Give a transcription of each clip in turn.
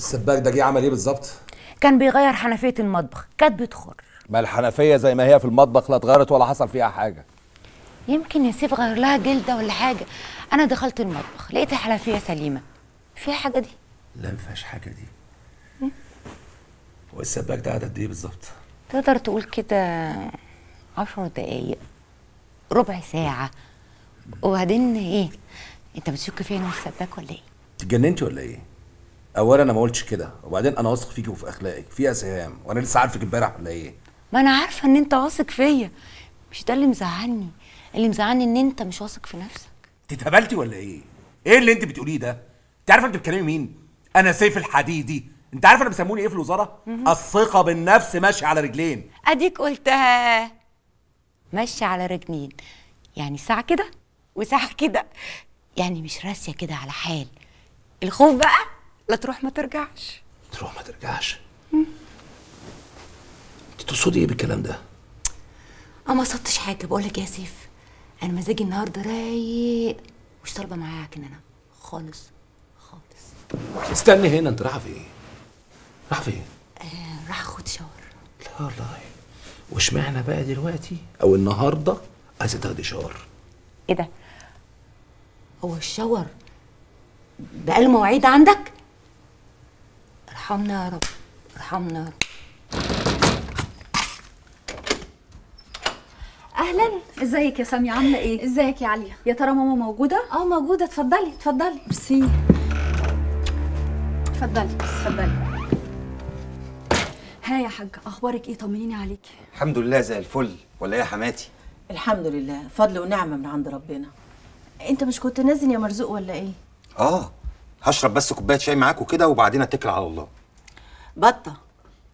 السباك ده جه عمل إيه بالظبط؟ كان بيغير حنفية المطبخ كانت بتخر. ما الحنفية زي ما هي في المطبخ لا اتغيرت ولا حصل فيها حاجة. يمكن يا سيف غير لها جلدة ولا حاجة. أنا دخلت المطبخ لقيت الحنفية سليمة. فيها حاجة دي؟ لا ما فيهاش حاجة دي. هو السباك ده قعد قد إيه بالظبط؟ تقدر تقول كده عشر دقايق ربع ساعة. وبعدين إيه؟ أنت بتشك فيا أنا والسباك ولا إيه؟ اتجننتي ولا إيه؟ اولا أنا ما قلتش كده وبعدين أنا واثق فيكي وفي أخلاقك في أسهام وأنا لسه عارفك امبارح ولا إيه؟ ما أنا عارفة إن أنت واثق فيا. مش ده اللي مزعلني؟ اللي مزعلني إن أنت مش واثق في نفسك. أنت اتهبلتي ولا إيه؟ إيه اللي أنت بتقوليه ده؟ أنت عارفة أنت بتكلمي مين؟ أنا سيف الحديدي. أنت عارفة أنا بيسموني إيه في الوزارة؟ الثقة بالنفس ماشية على رجلين. أديك قلتها. ماشية على رجلين. يعني ساعة كده وساعة كده. يعني مش راسية كده على حال. الخوف بقى؟ لا تروح ما ترجعش. تروح ما ترجعش؟ انت تقصدي إيه بالكلام ده؟ أنا ما صدتش حاجة. بقول لك يا سيف أنا مزاجي النهارده رايق. مش طالبة معايا إن أنا. خالص خالص. استني هنا. أنت رايحة فين؟ رايحة فين؟ آه راح أخد شاور. لا والله. واشمعنى بقى دلوقتي؟ أو النهارده؟ عايزة تاخدي شاور. إيه ده؟ هو الشاور بقى له مواعيد عندك؟ ارحمنا يا رب. ارحمنا يا رب. أهلا. إزيك يا سامية؟ عاملة إيه؟ إزيك يا عليا يا ترى ماما موجودة؟ آه موجودة. اتفضلي اتفضلي. ميرسي. اتفضلي اتفضلي. ها يا حاج أخبارك إيه؟ طمنيني عليكي الحمد لله زي الفل. ولا إيه يا حماتي؟ الحمد لله. فضل ونعمة من عند ربنا. أنت مش كنت نازل يا مرزوق ولا إيه؟ آه هشرب بس كوباية شاي معاك وكده وبعدين أتكل على الله. بطة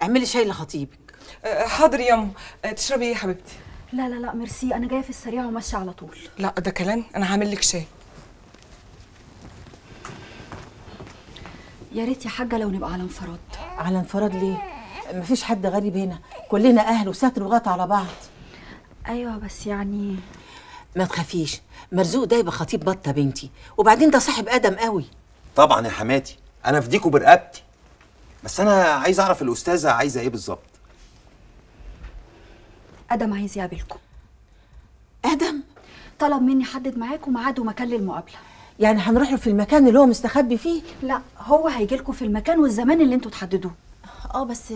اعملي شاي لخطيبك. أه، حاضر يا أم. تشربي إيه يا حبيبتي؟ لا لا لا ميرسي أنا جاية في السريع وماشيه على طول. لا ده كلام. أنا هعمل لك شاي. يا ريت يا حاجة لو نبقى على انفراد. على انفراد ليه؟ مفيش حد غريب هنا. كلنا أهل وستر وغطى على بعض. أيوه بس يعني ما تخافيش. مرزوق ده يبقى خطيب بطة بنتي. وبعدين ده صاحب آدم قوي. طبعا يا حماتي. أنا في ديكوا برقبتي. بس أنا عايز أعرف الأستاذة عايزة إيه بالظبط؟ آدم عايز يقابلكم. آدم طلب مني أحدد معاكم ميعاد ومكان للمقابلة. يعني هنروح له في المكان اللي هو مستخبي فيه؟ لا هو هيجي لكم في المكان والزمان اللي أنتوا تحددوه. آه بس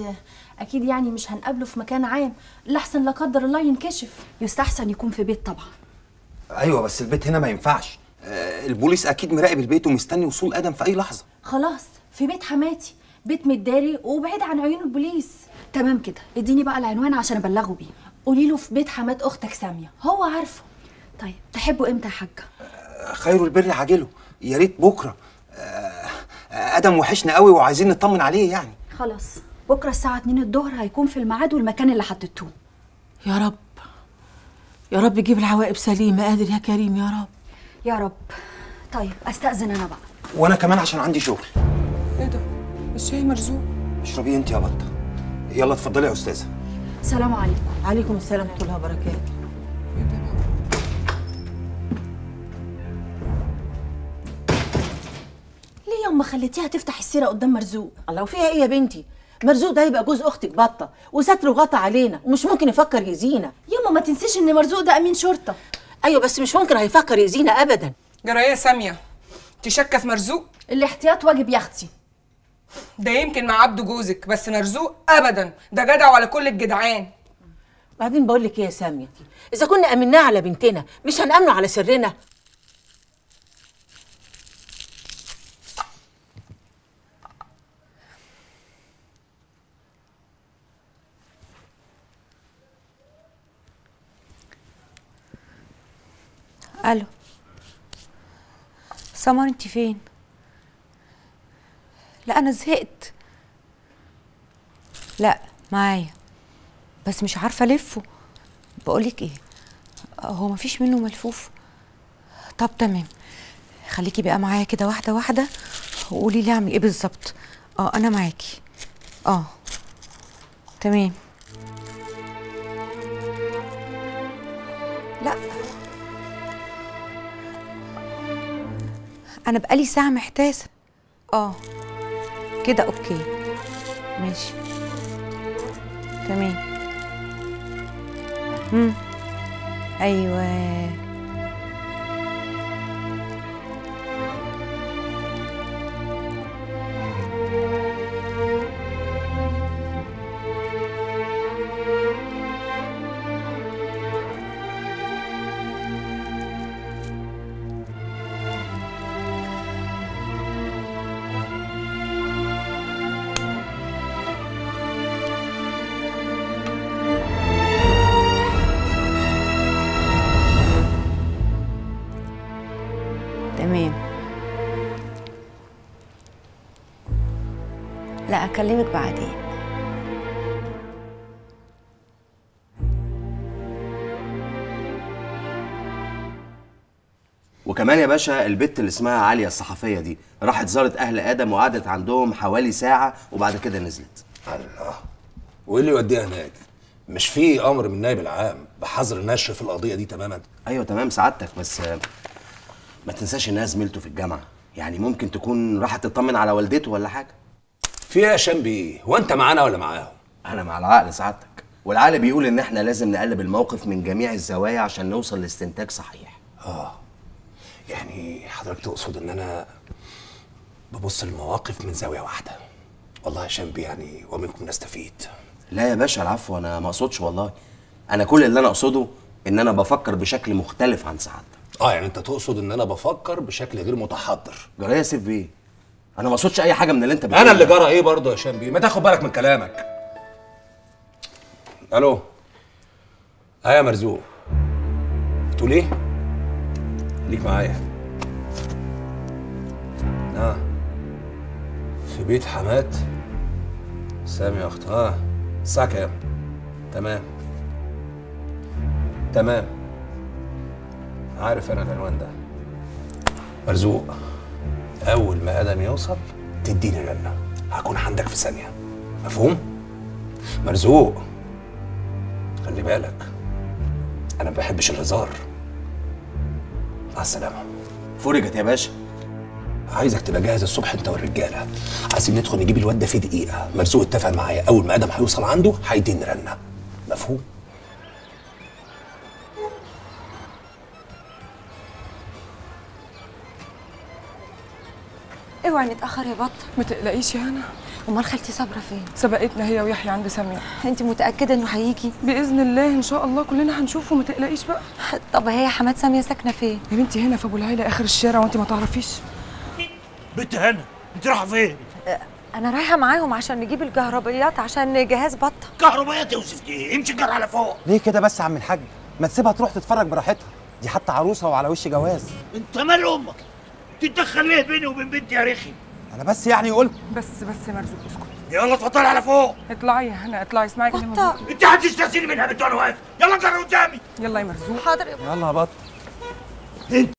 أكيد يعني مش هنقابله في مكان عام. لحسن لا قدر الله ينكشف. يستحسن يكون في بيت طبعا. أيوه بس البيت هنا ما ينفعش. آه البوليس أكيد مراقب البيت ومستني وصول آدم في أي لحظة. خلاص في بيت حماتي. بيت متداري وبعيد عن عيون البوليس. تمام كده. اديني بقى العنوان عشان أبلغه بيه. قولي له في بيت حمات أختك سامية. هو عارفه. طيب تحبوا إمتى يا حاجة؟ آه خير البر عاجله. يا ريت بكرة. آه آدم وحشنا قوي وعايزين نطمن عليه يعني. خلاص بكرة الساعة 2 الظهر هيكون في الميعاد والمكان اللي حددتوه. يا رب. يا رب جيب العواقب سليمة. قادر يا كريم يا رب. يا رب. طيب أستأذن أنا بقى. وأنا كمان عشان عندي شغل. إيه ده؟ الشاي مرزوق. اشربيه انت يا بطة. يلا اتفضلي يا أستاذة. سلام عليكم. عليكم السلام ورحمة الله وبركاته؟ ليه ياما خليتيها تفتح السيرة قدام مرزوق؟ الله وفيها إيه يا بنتي؟ مرزوق ده يبقى جوز أختك بطة وستر وغطى علينا ومش ممكن يفكر يأذينا ياما ما تنسيش إن مرزوق ده أمين شرطة. أيوه بس مش ممكن هيفكر يأذينا ابدا. جراية سامية تشكى في مرزوق؟ الاحتياط واجب يا أختي. ده يمكن مع عبده جوزك بس مرزوق ابدا. ده جدع وعلى كل الجدعان. بعدين بقول لك إيه يا سامية؟ إذا كنا أمناه على بنتنا مش هنأمنه على سرنا؟ ألو. سمر أنت فين؟ لا أنا زهقت. لا معايا. بس مش عارفة ألفه. بقولك إيه؟ هو مفيش منه ملفوف. طب تمام. خليكي بقى معايا كده واحدة واحدة وقولي لي أعمل إيه بالظبط. آه أنا معاكي. آه. تمام. لا. أنا بقالي ساعة محتاسة. آه. كده أوكي. ماشي. تمام. امم أيوه. لا أكلمك بعدين. وكمان يا باشا البت اللي اسمها عالية الصحفية دي راحت زارت أهل آدم وقعدت عندهم حوالي ساعة وبعد كده نزلت. الله. وإيه اللي يوديها هناك؟ مش في أمر من النائب العام بحظر النشر في القضية دي تماما؟ أيوة تمام سعادتك بس ما تنساش إنها زميلته في الجامعة. يعني ممكن تكون راحت تطمن على والدته ولا حاجة. في إيه يا شامبي هو انت معانا ولا معاهم؟ أنا مع العقل سعادتك. والعقل بيقول إن إحنا لازم نقلب الموقف من جميع الزوايا عشان نوصل لاستنتاج صحيح. يعني حضرتك تقصد إن أنا ببص المواقف من زاوية واحدة؟ والله يا شامبي يعني ومنكم نستفيد. لا يا باشا العفو أنا ما أقصدش والله. أنا كل اللي أنا أقصده إن أنا بفكر بشكل مختلف عن سعادتك. آه يعني أنت تقصد إن أنا بفكر بشكل غير متحضر. جراية سيف بيه. أنا ما أقصدش أي حاجة من اللي أنت بتقوله أنا اللي. جرى إيه برضه يا شامبي ما تاخد بالك من كلامك. ألو؟ آه يا مرزوق. بتقول إيه؟ خليك معايا. آه. في بيت حماد سامي يا اخت آه الساعة كام؟ تمام. تمام. عارف أنا العنوان ده. مرزوق. أول ما آدم يوصل تديني رنه هكون عندك في ثانية. مفهوم؟ مرزوق خلي بالك. أنا ما بحبش الهزار. مع السلامة. فرجت يا باشا. عايزك تبقى جاهز الصبح أنت والرجالة. عايزين ندخل نجيب الواد ده في دقيقة. مرزوق اتفق معايا. أول ما آدم هيوصل عنده هيديني رنه مفهوم؟ أوعي نتاخر يا بطه ما تقلقيش يا هنا. أمال خالتي صابرة فين؟ سبقتنا هي ويحيى عند ساميه أنت متأكدة إنه هيجي؟ بإذن الله إن شاء الله كلنا هنشوفه ما تقلقيش بقى. طب هي حماد ساميه ساكنة فين؟ يا بنتي هنا في أبو العيله آخر الشارع وأنت ما تعرفيش. بنت هنا. انت رايحة فين؟ أنا رايحة معاهم عشان نجيب الكهربائيات عشان جهاز بطه كهربائيه توصف دي امشي جر على فوق. ليه كده بس يا عم الحاج؟ ما تسيبها تروح تتفرج براحتها. دي حتى عروسة وعلى وش جواز. أنت مال أمك؟ تتدخل ليه بيني وبين بنتي يا رخي أنا بس يعني قلت بس بس يا مرزوق اسكت. يلا اتفضلي على فوق. اطلعي يا هنا اطلعي اسمعي مرزوق. انت هتستسيري منها بنت وأنا واقف. يلا جر قدامي. يلا يا مرزوق. حاضر يا يلا يا بط